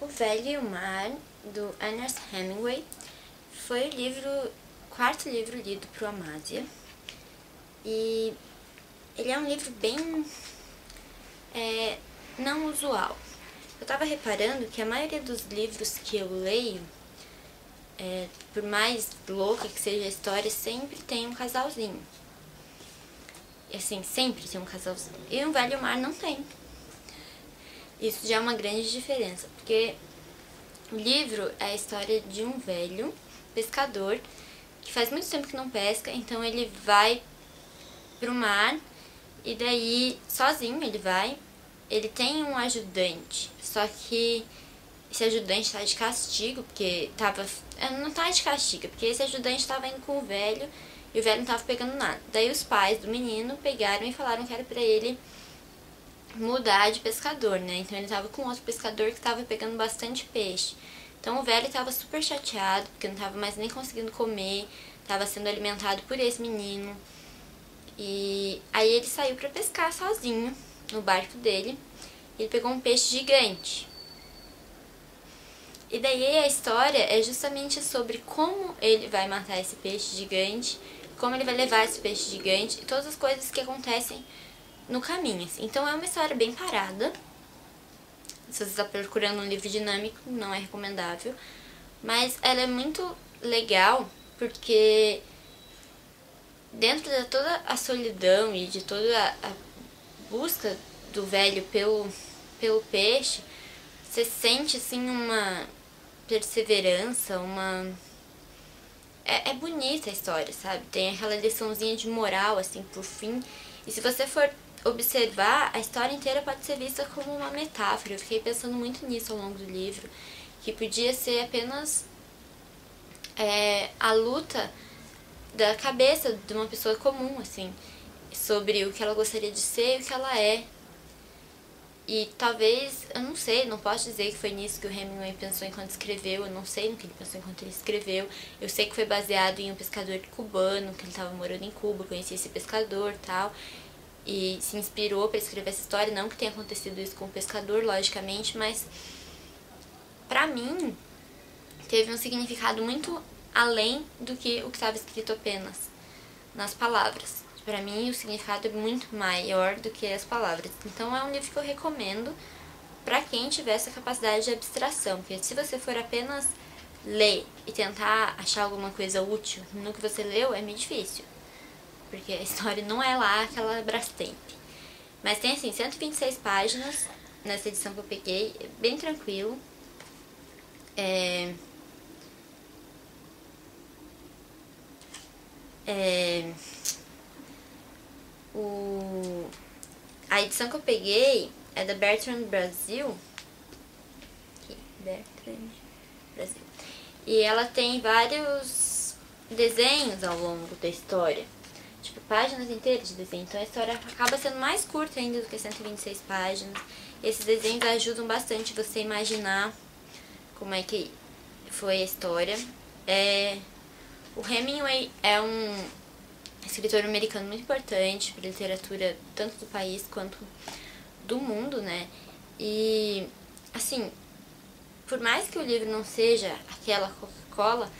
O Velho e o Mar, do Ernest Hemingway, foi o livro, quarto livro lido por Amásia. E ele é um livro bem é, não usual. Eu estava reparando que a maioria dos livros que eu leio, é, por mais louca que seja a história, sempre tem um casalzinho. Assim, sempre tem um casalzinho. E o Velho Mar não tem. Isso já é uma grande diferença, porque o livro é a história de um velho pescador que faz muito tempo que não pesca, então ele vai pro mar e daí sozinho ele vai. Ele tem um ajudante, só que esse ajudante tá de castigo, porque tava. Não tá de castigo, porque esse ajudante tava indo com o velho e o velho não tava pegando nada. Daí os pais do menino pegaram e falaram que era pra ele mudar de pescador, né? Então ele tava com outro pescador que tava pegando bastante peixe. Então o velho tava super chateado, porque não tava mais nem conseguindo comer, tava sendo alimentado por esse menino. E aí ele saiu para pescar sozinho no barco dele. Ele pegou um peixe gigante. E daí a história é justamente sobre como ele vai matar esse peixe gigante, como ele vai levar esse peixe gigante e todas as coisas que acontecem no caminho. Assim. Então é uma história bem parada. Se você está procurando um livro dinâmico, não é recomendável. Mas ela é muito legal porque dentro de toda a solidão e de toda a busca do velho pelo, pelo peixe, você sente assim uma perseverança, uma. É, é bonita a história, sabe? Tem aquela liçãozinha de moral, assim, por fim. E se você for observar, a história inteira pode ser vista como uma metáfora. Eu fiquei pensando muito nisso ao longo do livro, que podia ser apenas é, a luta da cabeça de uma pessoa comum, assim, sobre o que ela gostaria de ser e o que ela é. E talvez, eu não sei, não posso dizer que foi nisso que o Hemingway pensou enquanto escreveu, eu não sei no que ele pensou enquanto ele escreveu. Eu sei que foi baseado em um pescador cubano, que ele estava morando em Cuba, conhecia esse pescador tal e se inspirou para escrever essa história. Não que tenha acontecido isso com o pescador, logicamente, mas para mim teve um significado muito além do que o que estava escrito apenas nas palavras. Para mim, o significado é muito maior do que as palavras. Então, é um livro que eu recomendo para quem tiver essa capacidade de abstração, porque se você for apenas ler e tentar achar alguma coisa útil no que você leu, é meio difícil porque a história não é lá aquela Brastemp. Mas tem assim, 126 páginas nessa edição que eu peguei, bem tranquilo. É... É... O... A edição que eu peguei é da Bertrand Brasil. Aqui, Bertrand Brasil. E ela tem vários desenhos ao longo da história tipo, páginas inteiras de desenho. Então a história acaba sendo mais curta ainda do que 126 páginas. Esses desenhos ajudam bastante você imaginar como é que foi a história. É, o Hemingway é um escritor americano muito importante para a literatura tanto do país quanto do mundo, né? E, assim, por mais que o livro não seja aquela Coca-Cola,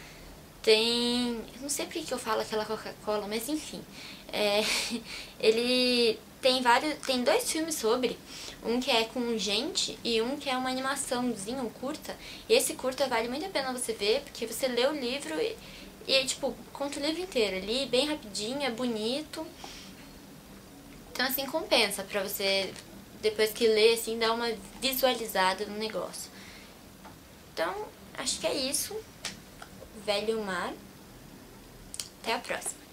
tem. Eu não sei porque que eu falo aquela Coca-Cola, mas enfim. É, ele tem vários. Tem dois filmes sobre. Um que é com gente e um que é uma animaçãozinha, um curta. E esse curta vale muito a pena você ver, porque você lê o livro e, e tipo, conta o livro inteiro ali, bem rapidinho, é bonito. Então assim compensa pra você, depois que lê, assim, dar uma visualizada no negócio. Então, acho que é isso velho mar. Até a próxima.